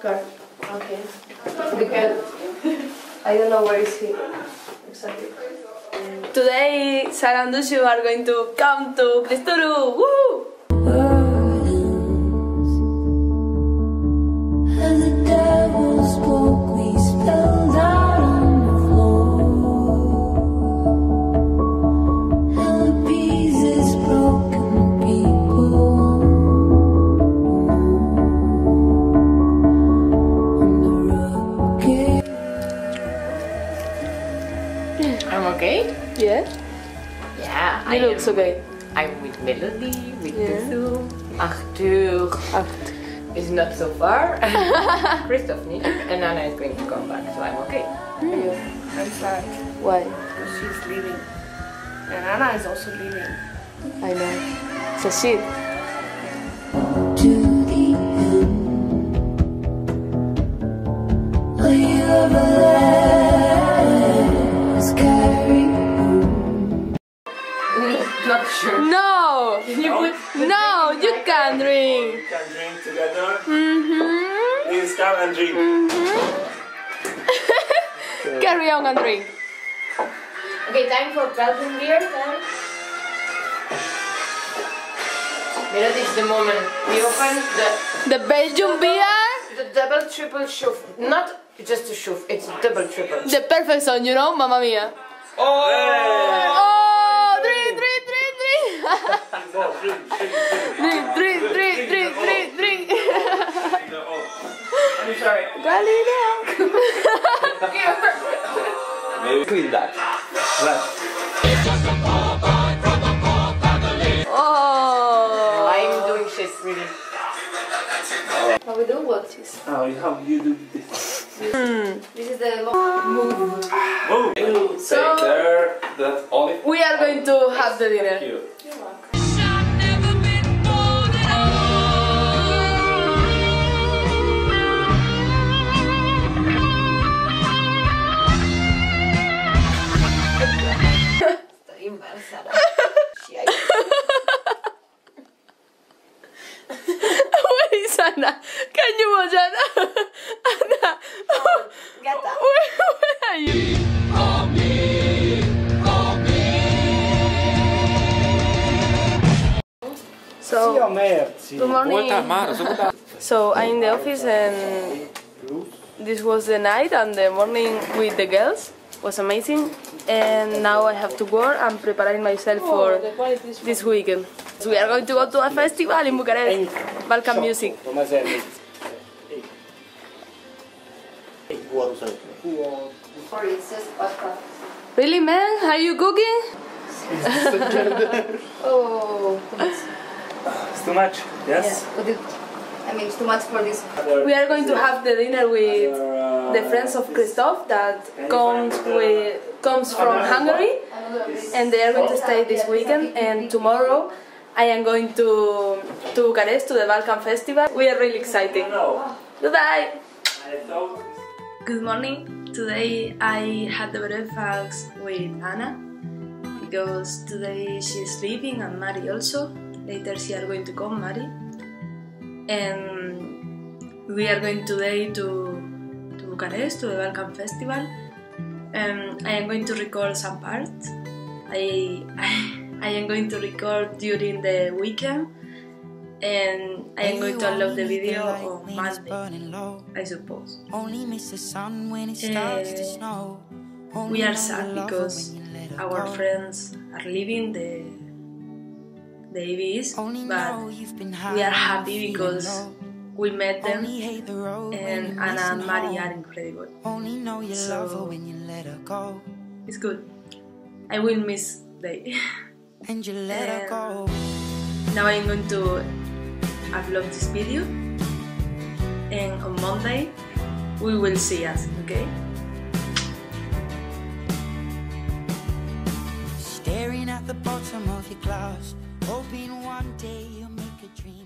Car. Okay. Because I don't know where is he exactly. Today, Sara and Dushu are going to come to Kristuru. Woo! I'm okay. Yeah? Yeah, He I looks am. okay. I'm with Melody, with Yeah. Tutu, Arthur Acht. is not so far, Kristóf neither, and Ana is going to come back, so I'm okay. Hmm. yeah I'm sad Why? because she's leaving. And Ana is also leaving. I know. It's a shit. No! No, you can drink. You can drink together. Mm-hmm. Please come and drink. Mm-hmm. Carry on and drink. Okay, time for Belgian beer then. Melody is the moment. We open the The Belgian beer, the double triple Chouffe. Not just a Chouffe, it's double triple. the perfect song, you know, Mamma Mia. Oh! Oh, drink, drink, drink, drink. No, drink, drink, drink, drink. drink, drink, drink, drink, drink. I'm sorry. Galileo. Maybe clean that. Right. Oh. I'm doing shit really. How we do what is? How you, how you do this? Hmm. This is the move. Move. You So- take care that olive. We are going to have the dinner. You. Estoy embarazada. Where is Ana? Can you watch Ana? Ana. Gata. Where, where are you? So, good morning. So I'm in the office and this was the night and the morning with the girls was amazing. And now I have to work. I'm preparing myself for oh, this weekend. So we are going to go to a festival in Bucharest, Balkan music. Really, man? Are you cooking? Oh, too much. It's too much. Yes. But it, I mean, it's too much for this. We are going to have the dinner with the friends of Kristóf that comes with comes from Hungary, and they are going to stay this weekend. And tomorrow, I am going to to Bucharest to the Balkan Festival. We are really excited. Goodbye. Good morning. Today I had the breakfast with Ana because today she's leaving and Mari also. Later she are going to come, Mari. And we are going today to, to Bucharest to the Balkan Festival. And I am going to record some parts. I, I I am going to record during the weekend and I am going to upload the video on Monday, I suppose. Only miss the sun when it starts to eh, snow. We are sad because our friends are leaving the the EVS, but know you've been we are happy because. We met them Only hate the road when and Ana and missing Mari are incredible. Only know you So- love her when you let her go. It's good. I will miss they. And you let her go. now I'm going to upload this video and on Monday we will see us, okay? Staring at the bottom of your glass. Hoping one day you'll make a dream.